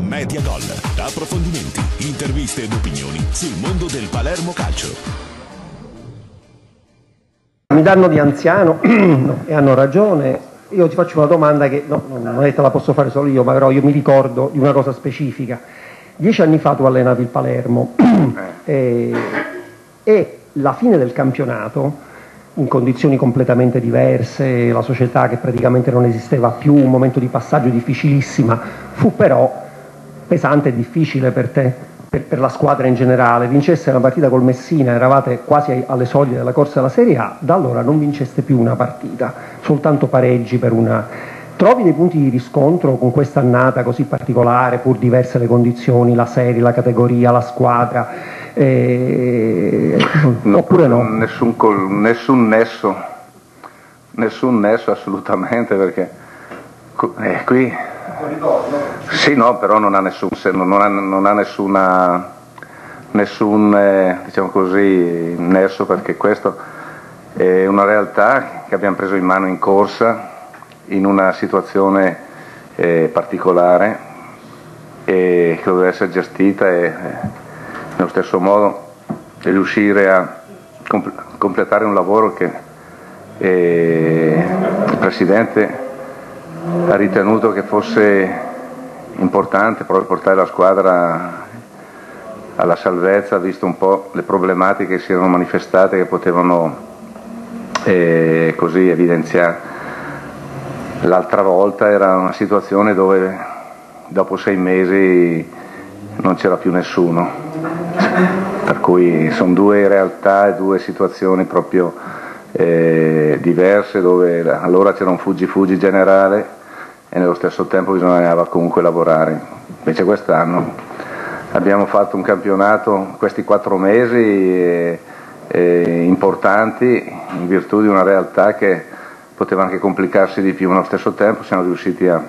Media Gol, approfondimenti, interviste ed opinioni sul mondo del Palermo Calcio. Mi danno di anziano e hanno ragione. Io ti faccio una domanda che no, non è che la posso fare solo io, ma però io mi ricordo di una cosa specifica. Dieci anni fa tu allenavi il Palermo e, e la fine del campionato in condizioni completamente diverse, la società che praticamente non esisteva più, un momento di passaggio difficilissima, fu però pesante e difficile per te, per, per, la squadra in generale. Vincesse la partita col Messina, eravate quasi alle soglie della corsa alla Serie A, da allora non vinceste più una partita, soltanto pareggi per una... Trovi dei punti di riscontro con questa annata così particolare, pur diverse le condizioni, la serie, la categoria, la squadra? Eh, no, oppure no? Nessun, col, nessun, nesso, nessun nesso assolutamente perché eh, qui sì, no, però non ha nessun, non ha, non ha nessuna, nessun eh, diciamo così, nesso perché questo è una realtà che abbiamo preso in mano in corsa in una situazione eh, particolare e che doveva essere gestita e eh, nello stesso modo riuscire a completare un lavoro che eh, il Presidente ha ritenuto che fosse importante proprio portare la squadra alla salvezza, visto un po' le problematiche che si erano manifestate che potevano eh, così evidenziare. L'altra volta era una situazione dove dopo sei mesi non c'era più nessuno, per cui sono due realtà e due situazioni proprio eh, diverse dove allora c'era un fuggi-fuggi generale e nello stesso tempo bisognava comunque lavorare. Invece quest'anno abbiamo fatto un campionato questi quattro mesi eh, eh, importanti in virtù di una realtà che poteva anche complicarsi di più, ma nello stesso tempo siamo riusciti a,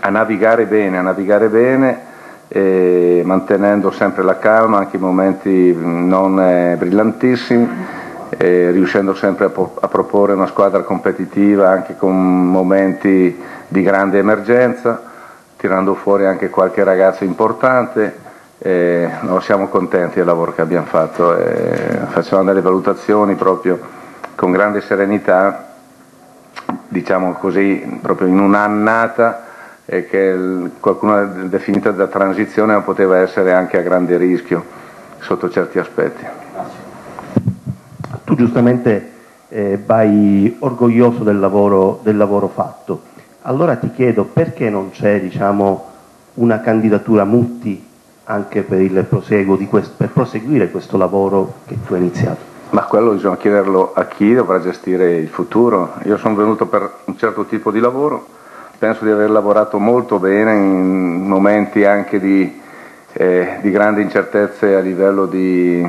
a navigare bene, a navigare bene eh, mantenendo sempre la calma anche in momenti non brillantissimi riuscendo sempre a, a, proporre una squadra competitiva anche con momenti di grande emergenza, tirando fuori anche qualche ragazzo importante. Eh, no, siamo contenti del lavoro che abbiamo fatto, eh, facciamo delle valutazioni proprio con grande serenità, diciamo così, proprio in un'annata eh, che qualcuno ha definita da transizione ma poteva essere anche a grande rischio sotto certi aspetti. Tu giustamente eh, vai orgoglioso del lavoro, del lavoro, fatto. Allora ti chiedo perché non c'è diciamo, una candidatura Mutti anche per, questo, per proseguire questo lavoro che tu hai iniziato? Ma quello bisogna chiederlo a chi dovrà gestire il futuro. Io sono venuto per un certo tipo di lavoro, penso di aver lavorato molto bene in momenti anche di, eh, di grandi incertezze a livello di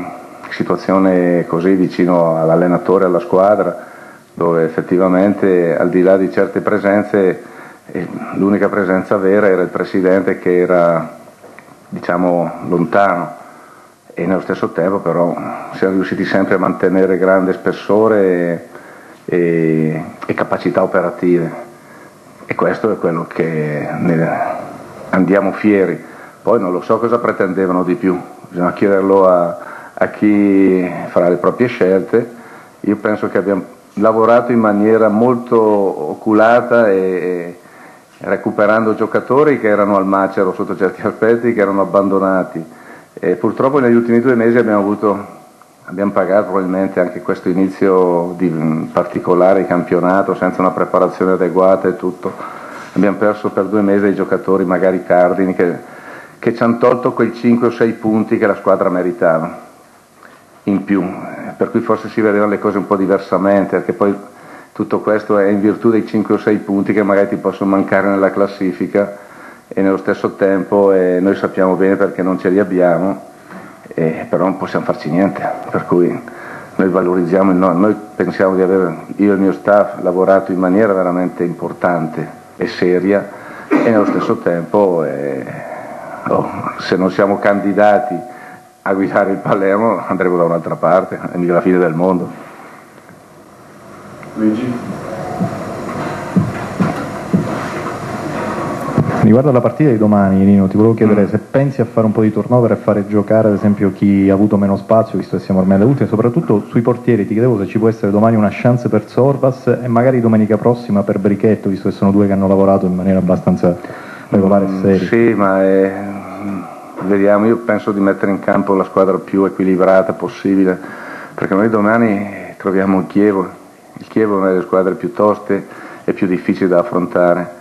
situazione così vicino all'allenatore, alla squadra, dove effettivamente al di là di certe presenze eh, l'unica presenza vera era il presidente che era diciamo lontano e nello stesso tempo però siamo riusciti sempre a mantenere grande spessore e, e, capacità operative e questo è quello che andiamo fieri. Poi non lo so cosa pretendevano di più, bisogna chiederlo a, a chi farà le proprie scelte. Io penso che abbiamo lavorato in maniera molto oculata e, recuperando giocatori che erano al macero sotto certi aspetti, che erano abbandonati. E purtroppo negli ultimi due mesi abbiamo, avuto, abbiamo pagato probabilmente anche questo inizio di particolare campionato senza una preparazione adeguata e tutto. Abbiamo perso per due mesi dei giocatori, magari cardini, che, che ci hanno tolto quei 5 o 6 punti che la squadra meritava in più, per cui forse si vedevano le cose un po' diversamente, perché poi tutto questo è in virtù dei 5 o 6 punti che magari ti possono mancare nella classifica e nello stesso tempo eh, noi sappiamo bene perché non ce li abbiamo, eh, però non possiamo farci niente, per cui noi valorizziamo no, noi pensiamo di aver, io e il mio staff, lavorato in maniera veramente importante e seria e nello stesso tempo eh, oh, se non siamo candidati a guidare il Palermo andremo da un'altra parte, è mica la fine del mondo. Luigi? Riguardo alla partita di domani, Nino, ti volevo chiedere mm. se pensi a fare un po' di turnover e fare giocare ad esempio chi ha avuto meno spazio, visto che siamo ormai alle ultime, soprattutto sui portieri, ti chiedevo se ci può essere domani una chance per Sorvas e magari domenica prossima per Brichetto, visto che sono due che hanno lavorato in maniera abbastanza regolare e seria. Sì, ma è... vediamo, io penso di mettere in campo la squadra più equilibrata possibile, perché noi domani troviamo il Chievo, il Chievo è una delle squadre più toste e più difficili da affrontare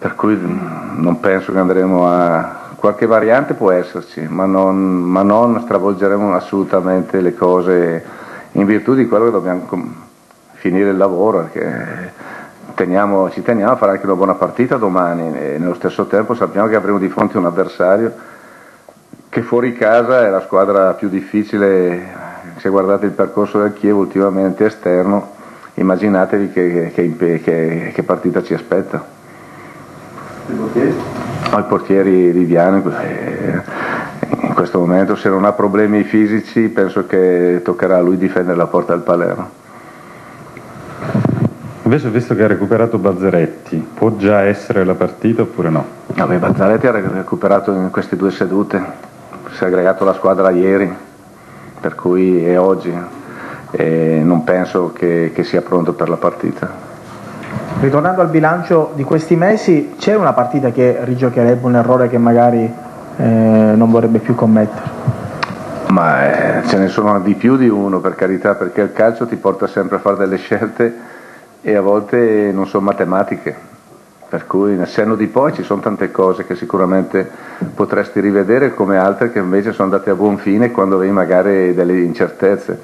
per cui non penso che andremo a... qualche variante può esserci, ma non, ma non stravolgeremo assolutamente le cose in virtù di quello che dobbiamo finire il lavoro, teniamo, ci teniamo a fare anche una buona partita domani e nello stesso tempo sappiamo che avremo di fronte un avversario che fuori casa è la squadra più difficile, se guardate il percorso del Chievo ultimamente esterno, immaginatevi che, che, che, che partita ci aspetta. I portieri? No, i portieri Viviano eh, in questo momento se non ha problemi fisici penso che toccherà a lui difendere la porta del Palermo. Invece visto che ha recuperato Bazzaretti, può già essere la partita oppure no? Beh, Bazzaretti ha recuperato in queste due sedute, si è aggregato la squadra ieri, per cui è oggi e non penso che, che sia pronto per la partita. Ritornando al bilancio di questi mesi, c'è una partita che rigiocherebbe un errore che magari eh, non vorrebbe più commettere? Ma eh, ce ne sono di più di uno per carità, perché il calcio ti porta sempre a fare delle scelte e a volte non sono matematiche. Per cui nel senno di poi ci sono tante cose che sicuramente potresti rivedere come altre che invece sono andate a buon fine quando avevi magari delle incertezze.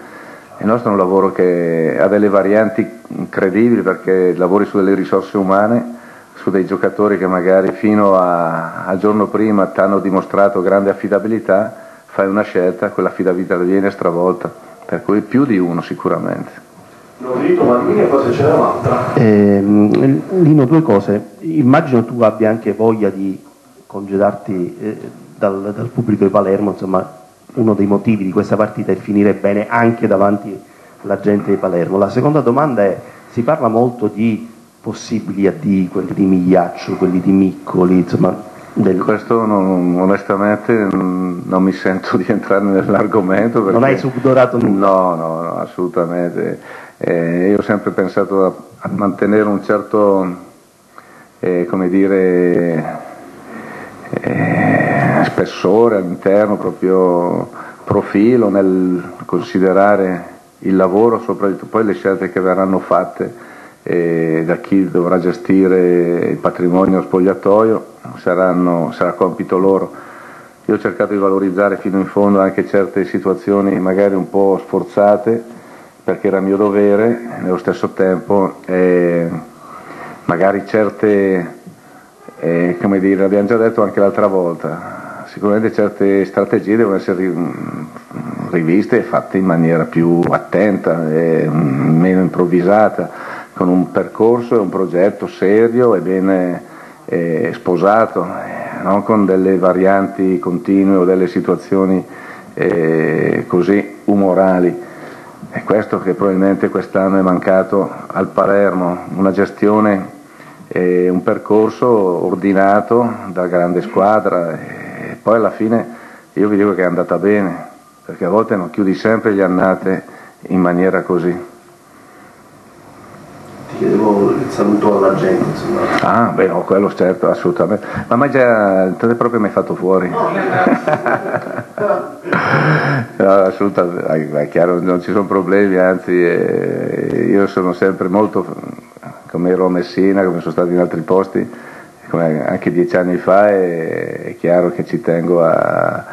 Il nostro è un lavoro che ha delle varianti incredibili perché lavori su delle risorse umane, su dei giocatori che magari fino al giorno prima ti hanno dimostrato grande affidabilità, fai una scelta, quell'affidabilità viene stravolta, per cui più di uno sicuramente. Lino Mannini e poi se c'era un'altra. Eh, Lino, due cose. Immagino tu abbia anche voglia di congedarti eh, dal, dal, pubblico di Palermo, insomma, uno dei motivi di questa partita è finire bene anche davanti alla gente di Palermo. La seconda domanda è, si parla molto di possibili addii, quelli di Migliaccio, quelli di Miccoli, insomma... Del... Questo non, onestamente non mi sento di entrare nell'argomento. Perché... Non hai subdorato nulla? No, no, no assolutamente. Eh, io ho sempre pensato a, a mantenere un certo, eh, come dire, eh, spessore all'interno, proprio profilo nel considerare il lavoro, soprattutto poi le scelte che verranno fatte eh, da chi dovrà gestire il patrimonio spogliatoio, saranno, sarà compito loro. Io ho cercato di valorizzare fino in fondo anche certe situazioni magari un po' sforzate, perché era mio dovere, nello stesso tempo eh, magari certe e come dire, abbiamo già detto anche l'altra volta, sicuramente certe strategie devono essere riviste e fatte in maniera più attenta e meno improvvisata, con un percorso e un progetto serio e ben eh, sposato, eh, non con delle varianti continue o delle situazioni eh, così umorali. È questo che probabilmente quest'anno è mancato al Palermo, una gestione è un percorso ordinato da grande squadra e poi alla fine io vi dico che è andata bene, perché a volte non chiudi sempre gli annate in maniera così. Il saluto alla gente, insomma. Ah, beh, no, quello certo, assolutamente. Ma mai già, te proprio mi hai fatto fuori. no, assolutamente, è chiaro, non ci sono problemi, anzi eh, io sono sempre molto come ero a Messina, come sono stato in altri posti, come anche dieci anni fa, è, è chiaro che ci tengo a,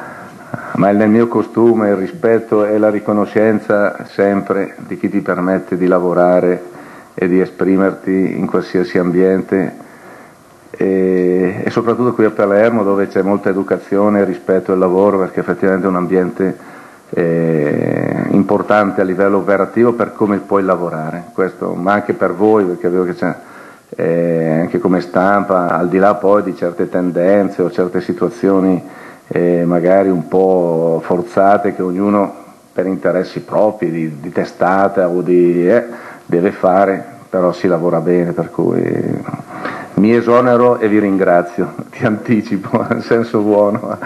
ma è nel mio costume il rispetto e la riconoscenza sempre di chi ti permette di lavorare e di esprimerti in qualsiasi ambiente. E, e soprattutto qui a Palermo dove c'è molta educazione rispetto al lavoro perché effettivamente è un ambiente eh, importante a livello operativo per come puoi lavorare, Questo, ma anche per voi perché vedo che c'è eh, anche come stampa, al di là poi di certe tendenze o certe situazioni eh, magari un po' forzate che ognuno per interessi propri di, di testata o di, eh, deve fare, però si lavora bene, per cui mi esonero e vi ringrazio, ti anticipo, nel senso buono.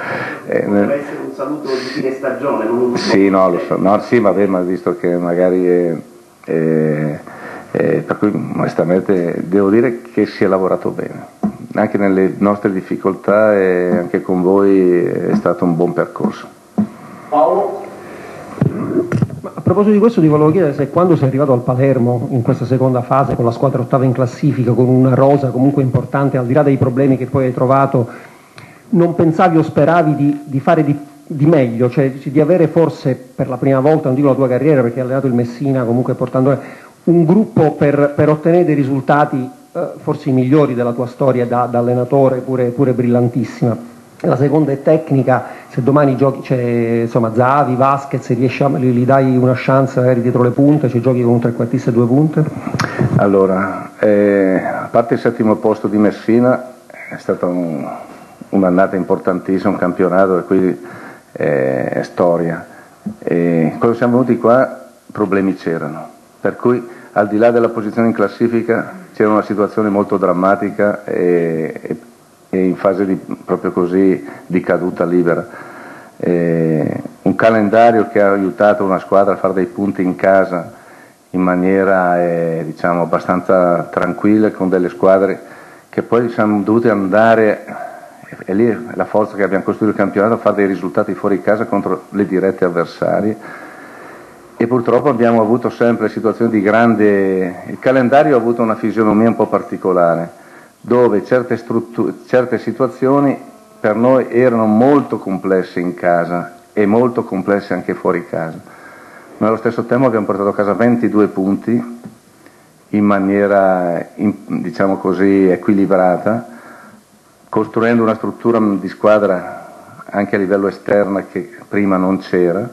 Eh, nel... essere un saluto di fine stagione, non un Sì, no, lo so, no, sì, vabbè, ma visto che magari è, è, è, per cui onestamente devo dire che si è lavorato bene. Anche nelle nostre difficoltà e anche con voi è stato un buon percorso. Paolo? Proposito di questo ti volevo chiedere se quando sei arrivato al Palermo in questa seconda fase con la squadra ottava in classifica, con una rosa comunque importante, al di là dei problemi che poi hai trovato, non pensavi o speravi di, di fare di, di, meglio, cioè di avere forse per la prima volta, non dico la tua carriera perché hai allenato il Messina comunque portando un gruppo per, per ottenere dei risultati eh, forse i migliori della tua storia da, da allenatore, pure, pure brillantissima la seconda è tecnica, se domani giochi, c'è insomma Zavi, Vasquez, riesci a, gli, gli dai una chance magari dietro le punte, ci giochi con un trequartista e due punte? Allora, eh, a parte il settimo posto di Messina, è stata un, un'annata importantissima, un campionato e quindi eh, è storia. E quando siamo venuti qua problemi c'erano, per cui al di là della posizione in classifica c'era una situazione molto drammatica e e in fase di, proprio così di caduta libera. Eh, un calendario che ha aiutato una squadra a fare dei punti in casa in maniera eh, diciamo, abbastanza tranquilla con delle squadre che poi siamo dovuti andare, e lì la forza che abbiamo costruito il campionato, a fare dei risultati fuori casa contro le dirette avversarie e purtroppo abbiamo avuto sempre situazioni di grande... il calendario ha avuto una fisionomia un po' particolare dove certe, certe situazioni per noi erano molto complesse in casa e molto complesse anche fuori casa. Ma allo stesso tempo abbiamo portato a casa 22 punti in maniera diciamo così equilibrata, costruendo una struttura di squadra anche a livello esterno che prima non c'era,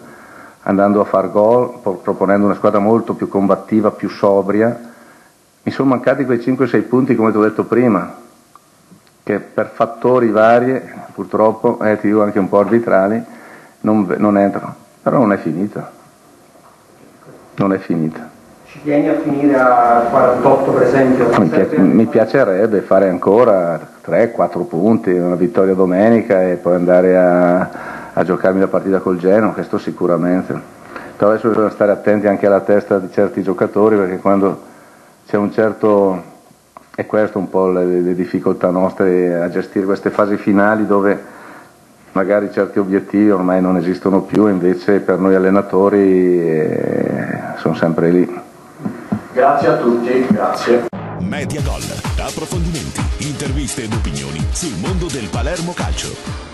andando a far gol, proponendo una squadra molto più combattiva, più sobria mi sono mancati quei 5-6 punti come ti ho detto prima, che per fattori vari, purtroppo, eh, ti dico anche un po' arbitrali, non, non entrano. Però non è finita. Non è finita. Ci tieni a finire a 48 per esempio? Mi, piace, mi piacerebbe fare ancora 3-4 punti, una vittoria domenica e poi andare a, a giocarmi la partita col Genoa, questo sicuramente. Però adesso bisogna stare attenti anche alla testa di certi giocatori perché quando c'è un certo, e questo un po' le, le difficoltà nostre a gestire queste fasi finali dove magari certi obiettivi ormai non esistono più, invece per noi allenatori eh, sono sempre lì. Grazie a tutti, grazie. Media Gol, approfondimenti, interviste ed opinioni sul mondo del Palermo Calcio.